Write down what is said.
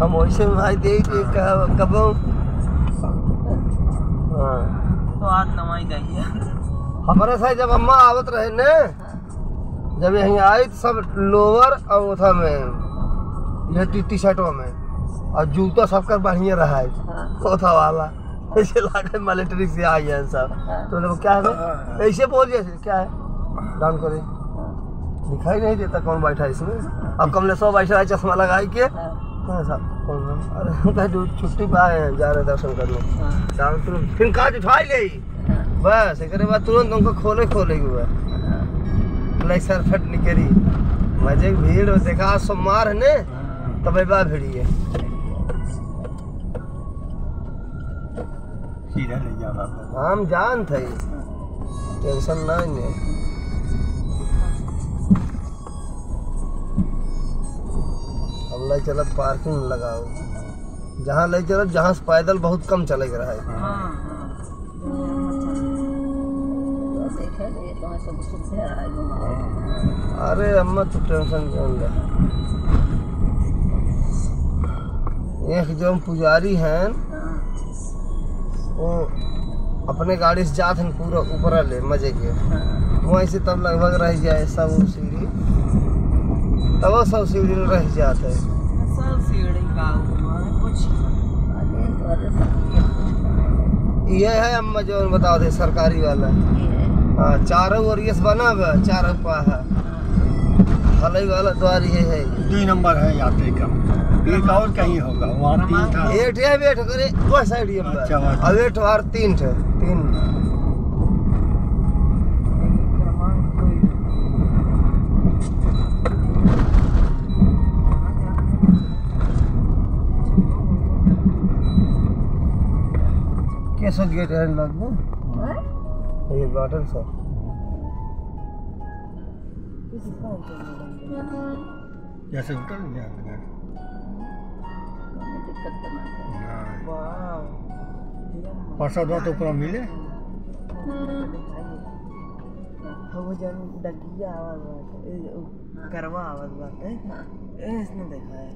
हम वैसे भाई दे के कब हाँ। तो आज नवाई जाइए हमारे साथ जब अम्मा आवत रहे ने जब यहीं आई तो सब लोअर और उथा में ये टी टी शर्टों में और जूता सबका बढ़िया रहा है। उथा वाला। ऐसे लागे मिलिट्री से आई है सब। तो लोग क्या है ऐसे बोल जैसे क्या है? डाउन करे दिखाई नहीं देता कौन बैठा है इसमें। अब कमले सौ बैठा है चश्मा लगाई के। हाँ साहब? अरे हम कहे छुट्टी पे आए हैं जा रहे दर्शन करने। शाम तुरंत फिर काज उठाई ले बस एक बाद तुरंत उनको खोले खोले हुए। लाइक सर फट निकली। मज़े भीड़ देखा सोमवार है ने? तब बा भिड़ी है जा हम जान थे। टेंशन नहीं ने अब ले चलत पार्किंग में लगाओ। जहाँ ले चलत जहाँ से पैदल बहुत कम चले रहा। है हाँ। अरे अम्मा तू टेंशन क्यों ले? एक जो पुजारी हैं वो अपने गाड़ी से जात हैं पूरा ऊपर ले मज़े के। वहीं से तब लगभग रह जाए सब सीढ़ी। तब सब सीढ़ी में रह जाते। हैं है ये है अम्मा जो बता दे सरकारी वाला। ये हाँ चारों ओरियस बना हुआ चारों पा है हलई वाला द्वार ये है। तीन नंबर है यात्री का एक और कहीं होगा वहाँ तीन था। एट है वेट करे वो साइड ये अच्छा, अच्छा। अब एट और तीन थे तीन। कैसा गेट है लगभग हैं? ये गार्डन सा जैसे उतर गया हमें दिक्कत तो ना है। परसों दो तो पूरा मिले। वो जन डगिया आवाज़ बात उ, करवा आवाज़ बात है। हाँ इसने देखा है।